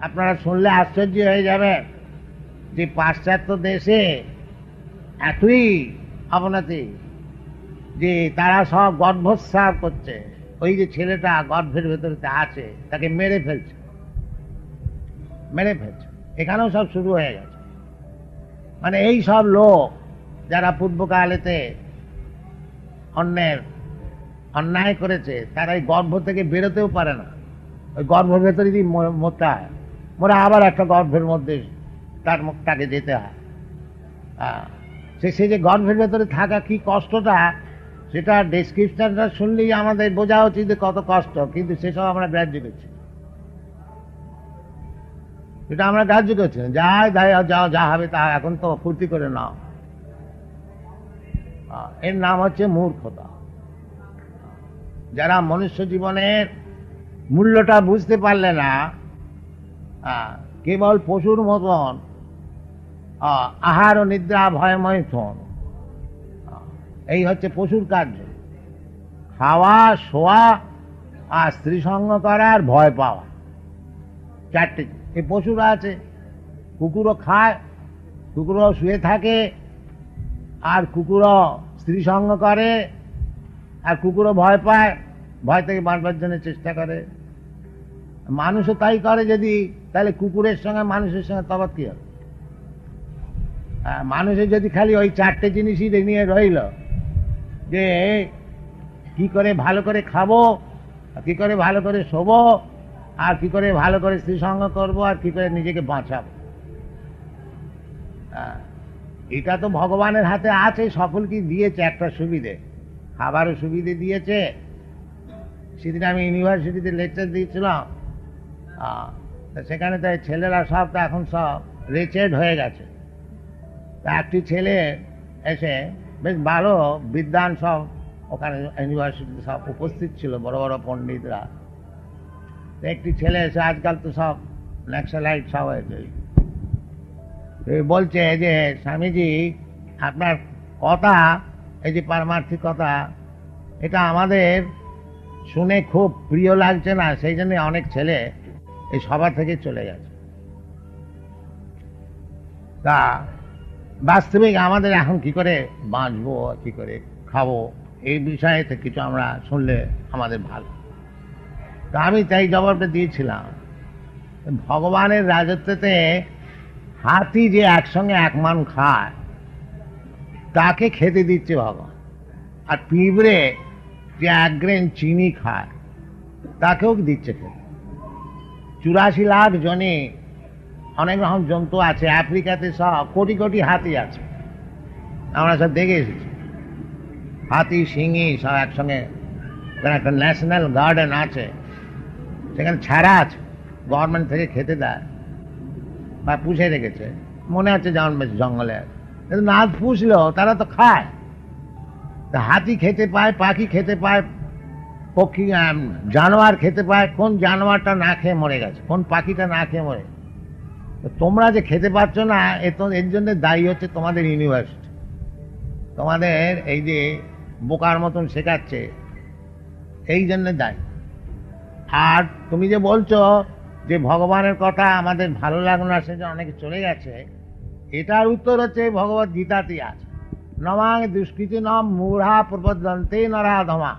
আপনারা শুনলে আশ্চর্য হয়ে যাবে যে পাশ্চাত্য দেশে এতই অবনতি যে তারা সব গর্ভস্রাব করছে। ওই যে ছেলেটা গর্ভের ভেতরে আছে, তাকে মেরে ফেলছে। মেরে ফেলছে। এখানেও সব শুরু হয়ে গেছে। মানে এই সব লোক যারা পূর্বকালেতে অন্যের অন্যায় করেছে, তারা এই গর্ভ থেকে বেরোতেও পারে না। ওই গর্ভের ভেতরে মরতে হয়। মরে আবার একটা গর্ভের মধ্যে তার মুখটাকে যেতে হয়। সে সে যে গর্ভের ভেতরে থাকা কি কষ্টটা, সেটা ডেসক্রিপশনটা শুনলেই আমাদের বোঝা উচিত যে কত কষ্ট, কিন্তু সেসব আমরা গ্রাহ্য করছি এটা আমরা গ্রাহ্য করছি যাই যাই, যাও, যা হবে তা এখন তো ফুর্তি করে নাও। এর নাম হচ্ছে মূর্খতা। যারা মনুষ্য জীবনের মূল্যটা বুঝতে পারলে না কেবল পশুর মতন আহ, আহার ও নিদ্রা ভয়ময় থন এই হচ্ছে পশুর কার্য। খাওয়া শোয়া আর স্ত্রী সঙ্গ করা আর ভয় পাওয়া। চারটে এই পশুরা আছে কুকুরও খায় কুকুরও শুয়ে থাকে আর কুকুরও স্ত্রী সঙ্গ করে আর কুকুরও ভয় পায় ভয় থেকে বাঁচবার জন্য চেষ্টা করে। মানুষও তাই করে যদি তাহলে কুকুরের সঙ্গে মানুষের সঙ্গে তফাৎ কি হবে? মানুষের যদি খালি ওই চারটে জিনিসই নিয়ে রইল যে কি করে ভালো করে খাব কি করে ভালো করে শোবো আর কি করে ভালো করে স্ত্রী সঙ্গ করব আর কি করে নিজেকে বাঁচাবো। আহ, এটা তো ভগবানের হাতে আছে সকলকে দিয়েছে একটা সুবিধে? খাবারও সুবিধে দিয়েছে। সেদিন আমি ইউনিভার্সিটিতে লেকচার দিয়েছিলাম। সেখানে তাই ছেলেরা সব তো এখন সব রেচেড হয়ে গেছে। তা একটি ছেলে এসে বেশ ভালো বিদ্বান সব ওখানে ইউনিভার্সিটিতে সব উপস্থিত ছিল, বড় বড় পণ্ডিতরা। একটি ছেলে এসে আজকাল তো সব ন্যাক্সালাইট সব হয়েছে। বলছে যে, স্বামীজি, আপনার কথা, এই যে পারমার্থিক কথা, এটা আমাদের শুনে খুব প্রিয় লাগছে না, সেই জন্য অনেক ছেলে এই সভা থেকে চলে গেছে। তা বাস্তবিক আমাদের এখন কি করে বাঁচবো, কি করে খাব, এই বিষয়ে তো কিছু আমরা শুনলে আমাদের ভালো। তা আমি তাই জবাবটা দিয়েছিলাম, ভগবানের রাজত্বতে হাতি যে একসঙ্গে এক মান খায়, তাকে খেতে দিচ্ছে ভগবান। আর পিঁপড়ে যে এক গ্রেন চিনি খায়, তাকেও দিচ্ছে খেতে। চুরাশি লাখ জনে অনেক রকম জন্তু আছে, আফ্রিকাতে সব কোটি কোটি হাতি আছে। আমরা সব দেখে এসেছি। হাতি সিংহি সব একসঙ্গে। একটা ন্যাশনাল গার্ডেন আছে। সেখানে ছাড়া আছে। গভর্নমেন্ট থেকে খেতে দেয়। বা পুষে রেখেছে। মনে আছে যেমন বেশ জঙ্গলে কিন্তু না পুষলেও তারা তো খায়। তা হাতি খেতে পায়, পাখি খেতে পায় পক্ষী জানোয়ার খেতে পায়, কোন জানোয়ারটা না খেয়ে মরে গেছে, কোন পাখিটা না খেয়ে মরে তোমরা যে খেতে পাচ্ছ না, এ তো, এর জন্য দায়ী হচ্ছে তোমাদের ইউনিভার্সিটি। তোমাদের এই যে বোকার মতন শেখাচ্ছে, এই জন্য দায়ী। আর তুমি যে বলছো যে ভগবানের কথা আমাদের ভালো লাগল না সেজন্য অনেকে চলে গেছে, এটার উত্তর হচ্ছে ভগবত গীতাতেই আছে। নমাং দুষ্কৃতি নম মূঢ়া প্রবদন্তে নরাধমা।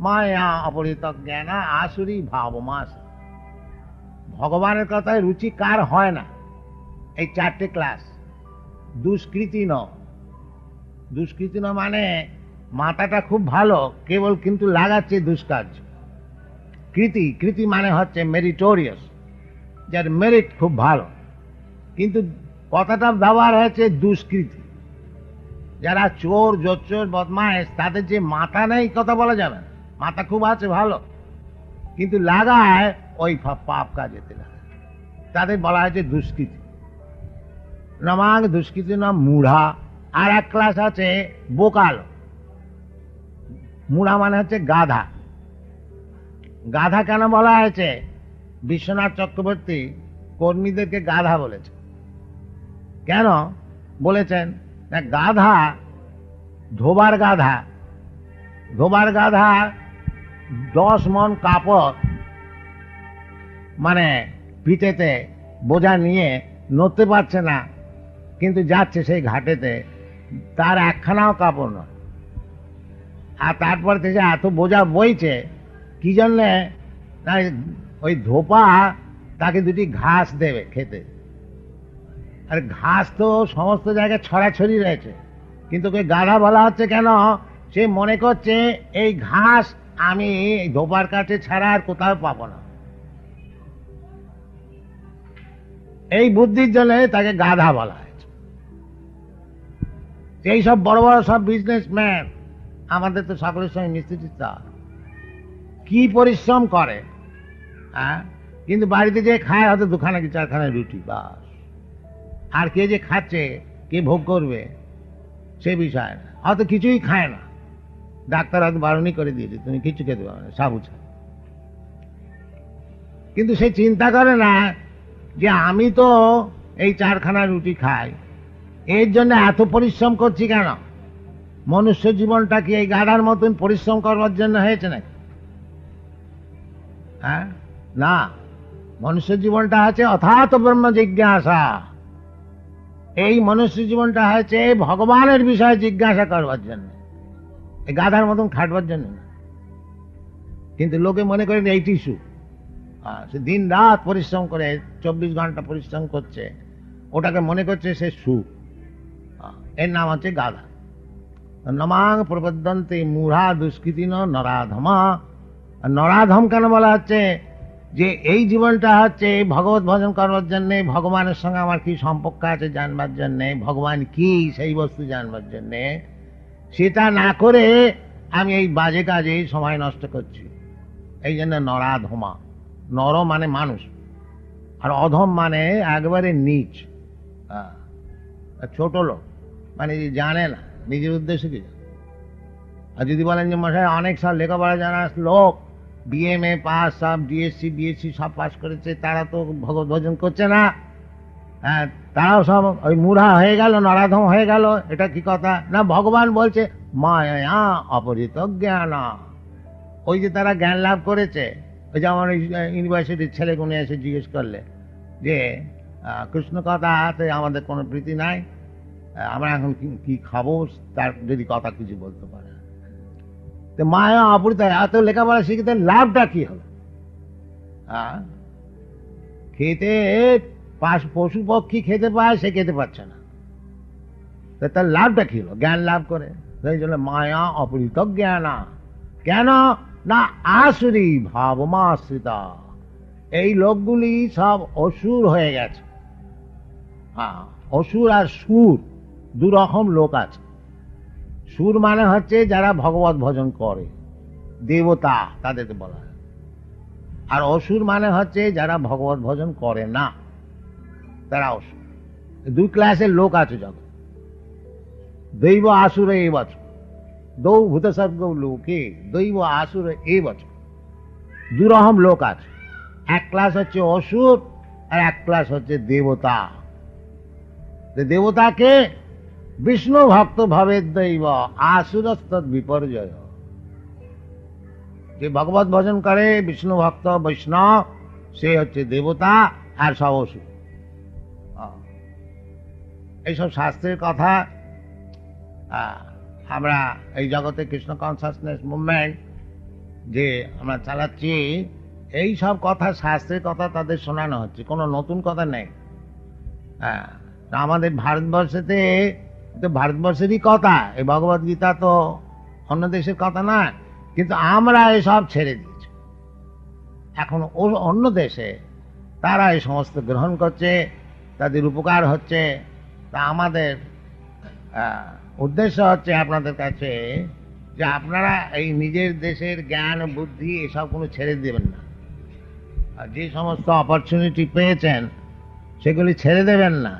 মায়া অপরিত জ্ঞান আসুরি ভাবমাস। ভগবানের কথায় রুচি কার হয় না? এই চারটে ক্লাস। দুষ্কৃতি ন। দুষ্কৃতি ন মানে মাথাটা খুব ভালো, কেবল কিন্তু লাগাচ্ছে দুষ্কার্য। কৃতি কৃতি মানে হচ্ছে মেরিটোরিয়াস যার মেরিট খুব ভালো। কিন্তু কথাটা ব্যবহার হয়েছে দুষ্কৃতি। যারা চোর জোচ্চোর বদমাইশ তাদের যে মাথা নেই, কথা বলা যাবে না। মাথা খুব আছে, ভালো। কিন্তু লাগায় ওই পাপ লাগায় তাদের বলা হয়েছে দুষ্কৃতি। নমাং দুষ্কৃতি নাম মুঢ়া, আর এক ক্লাস আছে বোকালো। মুঢ়া মানে হচ্ছে গাধা। গাধা কেন বলা হয়েছে? বিশ্বনাথ চক্রবর্তী কর্মীদেরকে গাধা বলেছে। কেন বলেছেন? গাধা ধোবার গাধা। ধোবার গাধা দশ মন কাপড় মানে পিঠেতে বোঝা নিয়ে নড়তে পারছে না, কিন্তু যাচ্ছে সেই ঘাটেতে। তার একখানাও কাপড় নয়। আর তারপর থেকে এত বোঝা বইছে, কি জন্যে? ওই ধোপা তাকে দুটি ঘাস দেবে খেতে। আর ঘাস তো সমস্ত জায়গায় ছড়াছড়ি রয়েছে, কিন্তু ওকে গাধা বলা হচ্ছে কেন? সে মনে করছে এই ঘাস আমি ধোপার কাছে ছাড়া আর কোথাও পাবো না। এই বুদ্ধির জন্য তাকে গাধা বলা হয়েছে। এই সব বড় বড় সব বিজনেসম্যান আমাদের তো সকলের সঙ্গে তার কি পরিশ্রম করে হ্যাঁ? কিন্তু বাড়িতে যে খায়, হয়তো দুখানা কি চারখানা রুটি, বাস। আর কে যে খাচ্ছে, কে ভোগ করবে, সে বিষয় হয়তো কিছুই খায় না। ডাক্তার হয়তো বারণই করে দিয়েছে, তুমি কিছু খেতে পারবে না, সাবু কিন্তু সে চিন্তা করে না যে আমি তো এই চারখানা রুটি খাই, এর জন্য এত পরিশ্রম করছি কেন? মনুষ্য জীবনটা কি এই গাড়ার মতন পরিশ্রম করবার জন্য হয়েছে নাকি? হ্যাঁ? না, মনুষ্য জীবনটা আছে অথাত ব্রহ্ম জিজ্ঞাসা। এই মনুষ্য জীবনটা হয়েছে ভগবানের বিষয়ে জিজ্ঞাসা করবার জন্য। গাধার মতন খাটবার জন্য না। কিন্তু লোকে মনে করেন এইটি হ্যাঁ, সে দিন রাত পরিশ্রম করে চব্বিশ ঘণ্টা পরিশ্রম করছে। ওটাকে মনে করছে সে হ্যাঁ, এর নাম হচ্ছে গাধা। নমাং প্রবদন্তে মূঢ়া দুষ্কৃতিন নরাধমা। নরাধম কেন বলা হচ্ছে? যে এই জীবনটা হচ্ছে ভগবত ভজন করবার জন্য ভগবানের সঙ্গে আমার কি সম্পর্ক আছে জানবার জন্য ভগবান কি সেই বস্তু জানবার জন্য? সেটা না করে আমি এই বাজে কাজে সময় নষ্ট করছি। এই জন্য নরাধমা। নর মানে মানুষ। আর অধম মানে একবারে নিচ। হ্যাঁ, ছোট লোক। মানে জানে না নিজের উদ্দেশ্য কি আর যদি বলেন যে মশাই অনেক সব লেখাপড়া জানা লোক বিএমএ পাস সব ডিএসসি বিএসসি সব পাস করেছে তারা তো ভগবত ভজন করছে না। হ্যাঁ তারাও সব ওই মুড়া হয়ে গেল, নরাধম হয়ে গেল, এটা কি কথা? না, ভগবান বলছে, মায়া অপরিত জ্ঞান। ওই যে তারা জ্ঞান লাভ করেছে, ওই যে আমার ইউনিভার্সিটির ছেলেগুলো এসে জিজ্ঞেস করলে যে কৃষ্ণ কথাতে আমাদের কোনো প্রীতি নাই আমরা এখন কি- খাব? তার যদি কথা কিছু বলতে পারে। তো মায়া অপরিত, এত লেখাপড়া শিখতে লাভটা কি হলো? খেতে পাশ পক্ষী খেতে পায়, সে খেতে পাচ্ছে না। তার লাভটা কি হলো? জ্ঞান লাভ করে। সেই জন্য মায়া অপরিত জ্ঞানা কেন? না আসুরি ভাবমাশ্রিতা। এই লোকগুলি সব অসুর হয়ে গেছে। হ্যাঁ অসুর আর সুর, দু রকম লোক আছে। সুর মানে হচ্ছে যারা ভগবত ভজন করে, দেবতা তাদেরকে বলা আর অসুর মানে হচ্ছে যারা ভগবত ভজন করে না। তারা অসুর দুই ক্লাসের লোক আছে জগৎ দৈব আসুর এই বছর দৌ ভূতসর্গ লোকে দৈব আসুর এই বছর দুরকম লোক আছে এক ক্লাস হচ্ছে অসুর আর এক ক্লাস হচ্ছে দেবতা তো দেবতাকে বিষ্ণু ভক্ত ভাবে দৈব আসুরস্ত বিপর্যয় যে ভগবত ভজন করে বিষ্ণু ভক্ত বৈষ্ণব সে হচ্ছে দেবতা আর সব অসুর আহ। এইসব শাস্ত্রের কথা আমরা এই জগতে কৃষ্ণ কনসাসনেস মুভমেন্ট যে আমরা চালাচ্ছি এই সব কথা, শাস্ত্রের কথা তাদের শোনানো হচ্ছে। কোনো নতুন কথা নেই। হ্যাঁ আমাদের ভারতবর্ষেতে তো ভারতবর্ষেরই কথা, এই ভগবত গীতা তো অন্য দেশের কথা না, কিন্তু আমরা এসব ছেড়ে দিয়েছি। এখন অন্য দেশে তারা এই সমস্ত গ্রহণ করছে, তাদের উপকার হচ্ছে তা আমাদের উদ্দেশ্য হচ্ছে আপনাদের কাছে যে আপনারা এই নিজের দেশের জ্ঞান বুদ্ধি এসব কোনো ছেড়ে দেবেন না। আর যে সমস্ত অপরচুনিটি পেয়েছেন, সেগুলি ছেড়ে দেবেন না।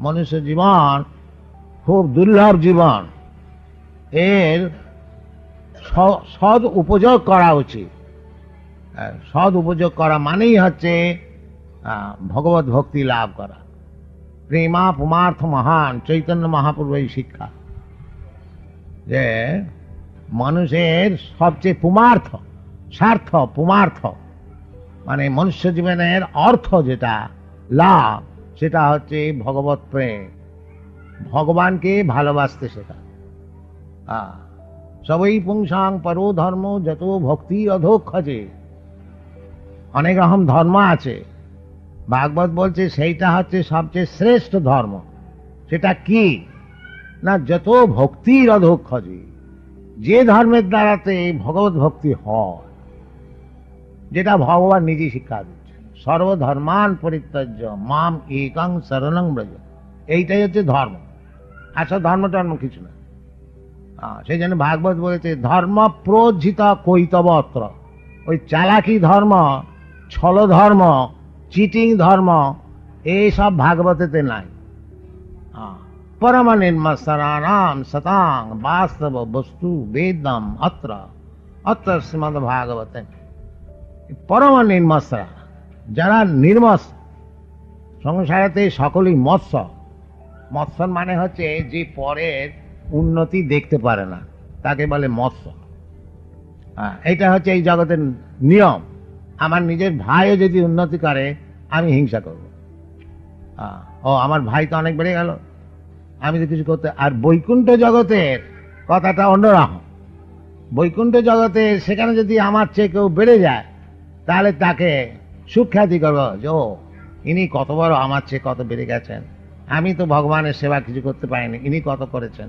মনুষ্য জীবন খুব দুর্লভ জীবন। এর সদ উপযোগ করা উচিত। সদ উপযোগ করা মানেই হচ্ছে ভগবত ভক্তি লাভ করা। প্রেমা পুমার্থ মহান, চৈতন্য মহাপ্রভু এই শিক্ষা। যে মানুষের সবচেয়ে পুমার্থ, স্বার্থ, পুমার্থ মানে মনুষ্য জীবনের অর্থ যেটা, লাভ, সেটা হচ্ছে ভগবত প্রেম। ভগবানকে ভালোবাসতে শেখা। সবই পুংসাং পরো ধর্ম যত ভক্তি অধোক্ষজে। অনেক রকম ধর্ম আছে। ভাগবত বলছে, সেইটা হচ্ছে সবচেয়ে শ্রেষ্ঠ ধর্ম। সেটা কি? না, যত ভক্তির অধোক্ষজে যে ধর্মের দ্বারাতে ভগবত ভক্তি হয়, যেটা ভগবান নিজে শিক্ষা দিচ্ছে। সর্বধর্মান পরিত্যাজ্য, মাম একাং শরণং ব্রজ। এইটাই হচ্ছে ধর্ম। আসলে ধর্ম টর্ম কিছু না। সেই জন্য ভাগবত বলেছে, ধর্ম প্রোজ্জিত কৈতবত্র। ওই চালাকি ধর্ম ছল ধর্ম চিটিং ধর্ম এইসব ভাগবতেতে নাই। পরম সতাং বাস্তব বস্তু বেদম অত্র অত্র শ্রীমদ ভাগবতে। পরম যারা নির্মস সংসারেতে সকলেই মৎস্য মৎস্য মানে হচ্ছে যে পরের উন্নতি দেখতে পারে না, তাকে বলে মৎস্য এইটা হচ্ছে এই জগতের নিয়ম। আমার নিজের ভাইও যদি উন্নতি করে, আমি হিংসা করব। ও, আমার ভাই তো অনেক বেড়ে গেল। আমি তো কিছু করতে আর বৈকুণ্ঠ জগতের কথাটা অন্যরকম। বৈকুণ্ঠ জগতে সেখানে যদি আমার চেয়ে কেউ বেড়ে যায়, তাহলে তাকে সুখ্যাতি করব যে, ও, ইনি কত বড়, আমার চেয়ে কত বেড়ে গেছেন। আমি তো ভগবানের সেবা কিছু করতে পারিনি, ইনি কত করেছেন।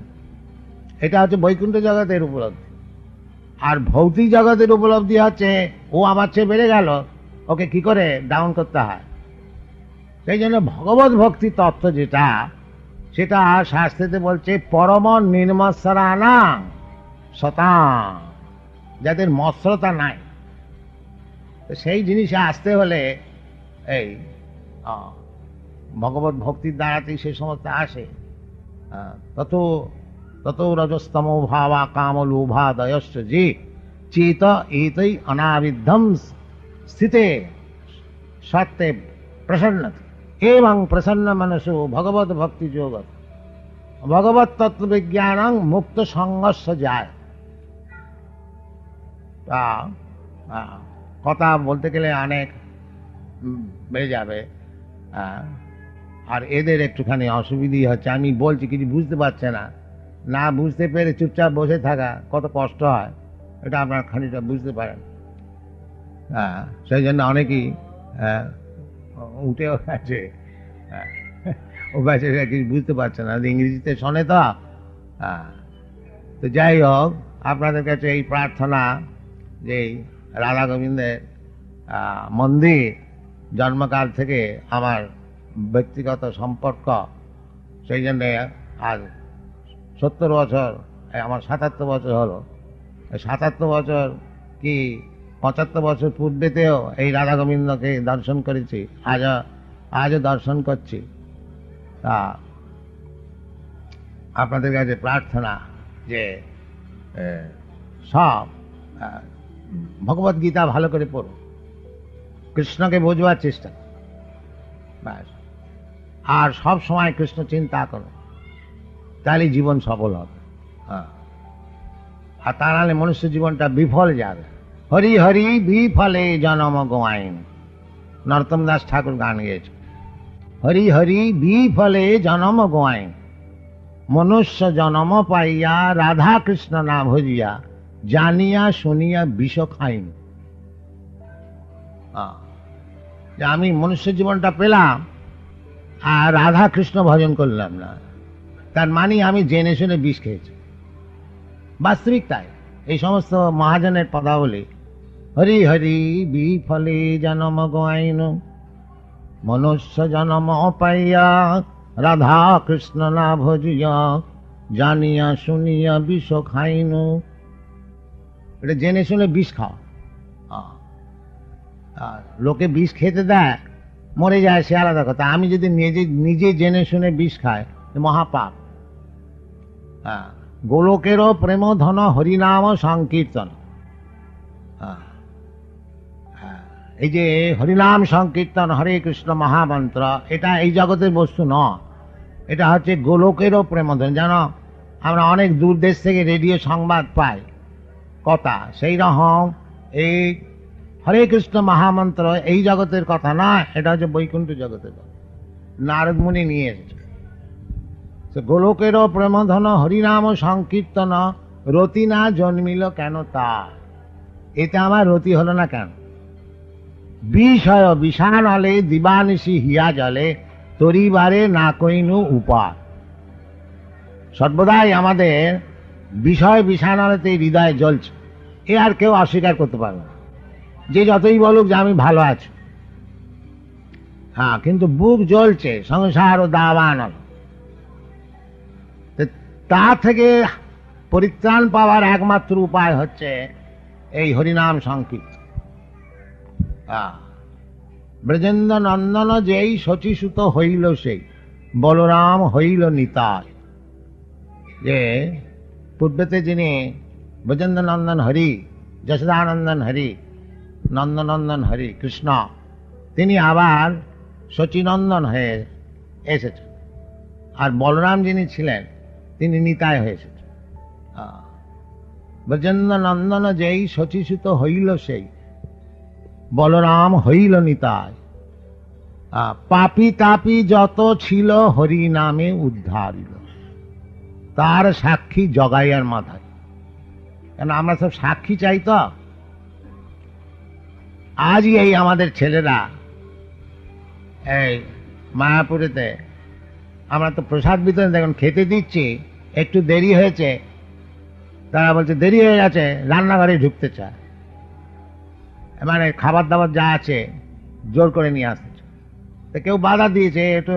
এটা হচ্ছে বৈকুণ্ঠ জগতের উপলব্ধি। আর ভৌতিক জগতের উপলব্ধি হচ্ছে, ও আমার চেয়ে বেড়ে গেল, ওকে কি করে ডাউন করতে হয়? সেই জন্য ভগবত ভক্তি তত্ত্ব যেটা, সেটা শাস্ত্রেতে বলছে, পরম নির্মৎসরানা শতাং যাদের মৎসরতা নাই। সেই জিনিসে আসতে হলে, এই ভগবত ভক্তির দ্বারাতেই সেই সমস্ত আসে। তত তত রজস্তম ভাবা কাম লোভা যে চেত এতই অনাবিদ্ধম স্থিতে সত্যে প্রসন্ন এবং প্রসন্ন মনসু ভগবত ভক্তি যোগ ভগবত তত্ত্ব বিজ্ঞান মুক্ত সংঘর্ষ যায় তা কথা বলতে গেলে অনেক বেড়ে যাবে আর এদের একটুখানি অসুবিধি হচ্ছে আমি বলছি কিছু বুঝতে পারছে না না বুঝতে পেরে চুপচাপ বসে থাকা কত কষ্ট হয়, এটা আপনার খানিকটা বুঝতে পারেন। হ্যাঁ সেই জন্য অনেকেই উঠেও গেছে ও গেছে কিছু বুঝতে পারছে না। ইংরেজিতে শোনে তো হ্যাঁ তো যাই হোক, আপনাদের কাছে এই প্রার্থনা যে রাধা গোবিন্দের মন্দির জন্মকাল থেকে আমার ব্যক্তিগত সম্পর্ক, সেই জন্যে আজ সত্তর বছর আমার সাতাত্তর বছর হলো। সাতাত্তর বছর কি পঁচাত্তর বছর পূর্বেতেও এই রাধা গোবিন্দকে দর্শন করেছি, আজও আজও দর্শন করছি। তা আপনাদের কাছে প্রার্থনা যে সব ভগবত গীতা ভালো করে পড়ো কৃষ্ণকে বোঝবার চেষ্টা ব্যাস। আর সব সময় কৃষ্ণ চিন্তা করো তাহলে জীবন সফল হবে। হ্যাঁ। আর তা নাহলে মনুষ্য জীবনটা বিফল যাবে। হরি হরি বিফলে জনম গোয়াইন। নরোত্তম দাস ঠাকুর গান গেয়েছে। হরি হরি বিফলে জনম গোয়াইন। মনুষ্য জনম পাইয়া রাধা কৃষ্ণ না ভজিয়া জানিয়া শুনিয়া বিষ খাইন। আহ, আমি মনুষ্য জীবনটা পেলাম আর রাধা কৃষ্ণ ভজন করলাম না। তার মানে আমি জেনে শুনে বিষ খেয়েছি। বাস্তবিক তাই। এই সমস্ত মহাজনের পদাবলী, হরি হরি বিফলে জনম গাইন মনুষ্য জনম অপাইয়া, রাধা কৃষ্ণ না ভজিয়া জানিয়া শুনিয়া বিষ খাইন। এটা জেনে শুনে বিষ খাও। লোকে বিষ খেতে দেয়, মরে যায় সে আলাদা কথা। আমি যদি নিজে নিজে জেনে শুনে বিষ খাই, মহাপাপ। গোলকেরও প্রেম ধন হরিনাম সংকীর্তন। এই যে হরিনাম সংকীর্তন হরে কৃষ্ণ মহামন্ত্র এটা এই জগতের বস্তু ন এটা হচ্ছে গোলকেরও প্রেম ধন জানো আমরা অনেক দূর দেশ থেকে রেডিও সংবাদ পাই কথা। সেই রকম এই হরে কৃষ্ণ মহামন্ত্র এই জগতের কথা না এটা হচ্ছে বৈকুণ্ঠ জগতের কথা। নারদমুনি নিয়ে এসেছে। গোলকেরও প্রেমধন হরিনাম সংকীর্তন, রতি না জন্মিল কেন তা এতে আমার রতি হলো না কেন? বিষয় বিষাণ হলে দিবানিশি হিয়া জলে, তরিবারে না কইনু উপার। সর্বদাই আমাদের বিষয় বিষাণালতে হৃদয় জ্বলছে, এ আর কেউ অস্বীকার করতে পারবে না। যে যতই বলুক যে আমি ভালো আছি। হ্যাঁ কিন্তু বুক জ্বলছে, সংসার ও দাবান তা থেকে পরিত্রাণ পাওয়ার একমাত্র উপায় হচ্ছে এই হরিনাম সংকীর্তন। হ্যাঁ ব্রজেন্দ্র নন্দন যেই শচীসুত হইল সেই, বলরাম হইল নিতায় যে পূর্বেতে যিনি ব্রজেন্দ্র নন্দন হরি, যশোদানন্দন হরি, নন্দনন্দন হরি, কৃষ্ণ, তিনি আবার শচীনন্দন হয়ে এসেছেন। আর বলরাম যিনি ছিলেন তিনি নিতায় হয়ে আহ, ব্রজেন্দ্র নন্দন যেই শচীসুত হইল সেই বলরাম হইল নিতায় পাপি তাপি যত ছিল হরি নামে উদ্ধারিল। তার সাক্ষী জগাইয়ার মাথায়। কেন আমরা সব সাক্ষী চাই তো? আজই এই আমাদের ছেলেরা এই মায়াপুরেতে আমরা তো প্রসাদ বিতরণ দেখুন, খেতে দিচ্ছি, একটু দেরি হয়েছে। তারা বলছে, দেরি হয়ে গেছে, রান্নাঘরে ঢুকতে চায়। মানে খাবার দাবার যা আছে, জোর করে নিয়ে আসতে চায়। তো কেউ বাধা দিয়েছে একটু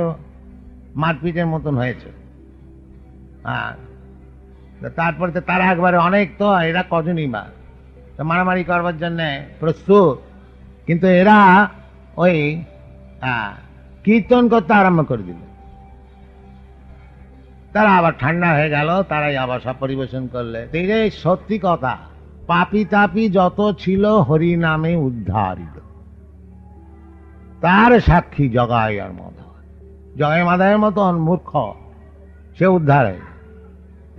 মারপিটের মতন হয়েছে। হ্যাঁ তারপরে তো তারা একবারে অনেক তো, এরা কজনই বা? তো মারামারি করবার জন্যে প্রস্তুত। কিন্তু এরা ওই কীর্তন করতে আরম্ভ করে দিল। তারা আবার ঠান্ডা হয়ে গেল, তারাই আবার সব পরিবেশন করলে। এই সত্যি কথা, পাপি তাপি যত ছিল হরি নামে উদ্ধারিত। তার সাক্ষী জগাই আর মাধব। জগাই মাধবের মতন মূর্খ, সে উদ্ধার হয়ে।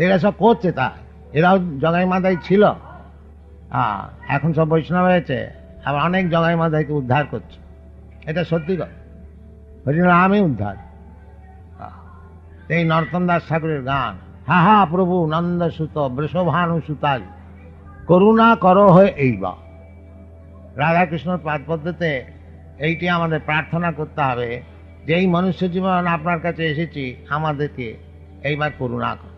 এরা সব করছে তা এরাও জগাই মাদাই ছিল। হ্যাঁ এখন সব বৈষ্ণব হয়েছে। আবার অনেক জগাই মাদাইকে উদ্ধার করছে। এটা সত্যি কথা। হরিনামে উদ্ধার। এই নরতন দাস ঠাকুরের গান। হা হা, প্রভু নন্দ সুত, বৃষভানু সুতাই, করুণা করো হয়ে এই বা। রাধাকৃষ্ণর পাদ পদ্ধতিতে এইটি আমাদের প্রার্থনা করতে হবে যে এই মনুষ্য জীবন আপনার কাছে এসেছি, আমাদেরকে এইবার করুণা কর।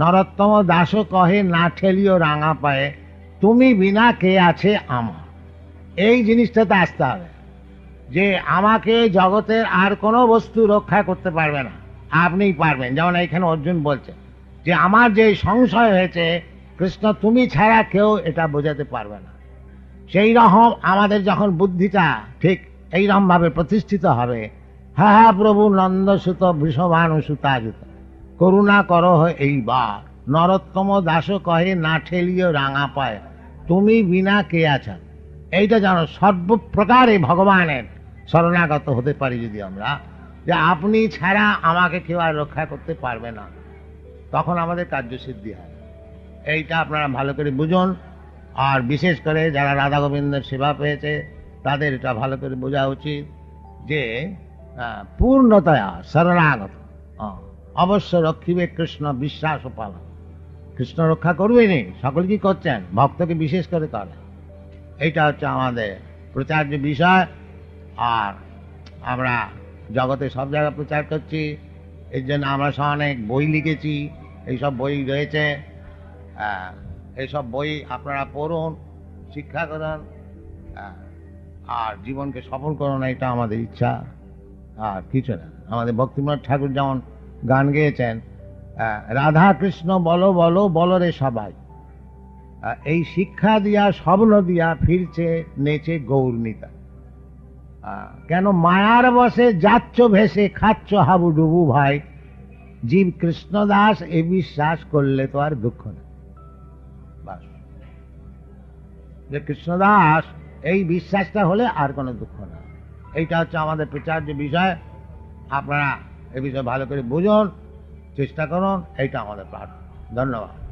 নরোত্তম দাস কহে, না ঠেলিও রাঙা পায়ে, তুমি বিনা কে আছে আমার? এই জিনিসটাতে আসতে হবে, যে আমাকে জগতের আর কোনো বস্তু রক্ষা করতে পারবে না। আপনিই পারবেন। যেমন এখানে অর্জুন বলছে যে, আমার যে সংশয় হয়েছে, কৃষ্ণ, তুমি ছাড়া কেউ এটা বোঝাতে পারবে না। সেই রকম আমাদের যখন বুদ্ধিটা ঠিক এইরকম ভাবে প্রতিষ্ঠিত হবে হ্যাঁ হ্যাঁ প্রভু নন্দসুত বৃষভানু সুতাযুত করুণা করো এইবার। নরোত্তম দাস কহে, না ঠেলিও রাঙা পায়। তুমি বিনা কে আছ? এইটা জানো সর্বপ্রকারে ভগবানের শরণাগত হতে পারি যদি আমরা। যে আপনি ছাড়া আমাকে কেউ আর রক্ষা করতে পারবে না। তখন আমাদের কার্যসিদ্ধি হয়। এইটা আপনারা ভালো করে বুঝুন। আর বিশেষ করে যারা রাধা গোবিন্দের সেবা পেয়েছে, তাদের এটা ভালো করে বোঝা উচিত যে পূর্ণতয়া, শরণাগত। অবশ্য রক্ষিবে কৃষ্ণ বিশ্বাস ও পালন। কৃষ্ণ রক্ষা করবেনি সকল কি করছেন? ভক্তকে বিশেষ করে করে। এইটা হচ্ছে আমাদের প্রচার্য বিষয়। আর আমরা জগতে সব জায়গায় প্রচার করছি, এর জন্য আমরা সব অনেক বই লিখেছি, এইসব বই রয়েছে। এইসব বই আপনারা পড়ুন, শিক্ষা করুন আর জীবনকে সফল করুন, এটা আমাদের ইচ্ছা। আর কিছু না, আমাদের ভক্তিমনাথ ঠাকুর যেমন গান গেয়েছেন রাধা কৃষ্ণ বলো বলো বলো রে সবাই। এই শিক্ষা দিয়া, স্বপ্ন দিয়া ফিরছে, নেচে গৌরনীতা কেন মায়ার বসে যাচ্ছ, ভেসে খাচ্ছ হাবু ডুবু ভাই? জীব কৃষ্ণদাস এ বিশ্বাস করলে তো আর দুঃখ নেই। যে কৃষ্ণদাস, এই বিশ্বাসটা হলে আর কোনো দুঃখ না এইটা হচ্ছে আমাদের প্রচার্য বিষয়। আপনারা এ বিষয়ে ভালো করে বুঝুন, চেষ্টা করুন, এইটা আমাদের প্রার্থনা। ধন্যবাদ।